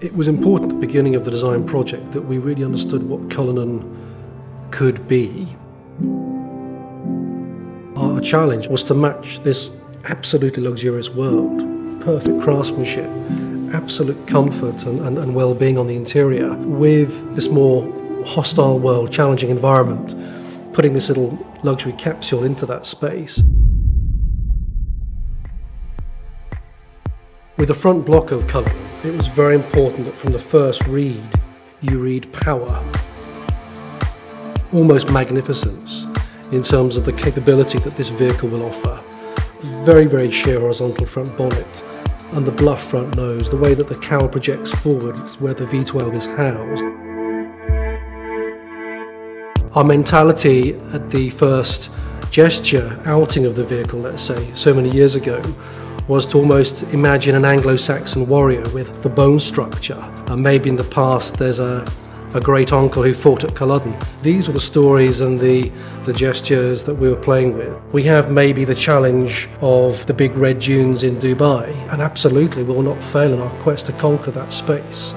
It was important at the beginning of the design project that we really understood what Cullinan could be. Our challenge was to match this absolutely luxurious world, perfect craftsmanship, absolute comfort and, and, and well being on the interior, with this more hostile world, challenging environment, putting this little luxury capsule into that space. With the front block of Cullinan, it was very important that from the first read, you read power, almost magnificence in terms of the capability that this vehicle will offer. Very, very sheer horizontal front bonnet and the bluff front nose, the way that the cowl projects forward where the V12 is housed. Our mentality at the first gesture outing of the vehicle, let's say, so many years ago, was to almost imagine an Anglo-Saxon warrior with the bone structure. And maybe in the past there's a, a great uncle who fought at Culloden. These were the stories and the, the gestures that we were playing with. We have maybe the challenge of the big red dunes in Dubai, and absolutely we will not fail in our quest to conquer that space.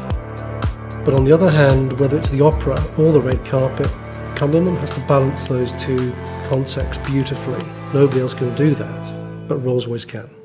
But on the other hand, whether it's the opera or the red carpet, Cullinan has to balance those two concepts beautifully. Nobody else can do that, but Rolls-Royce can.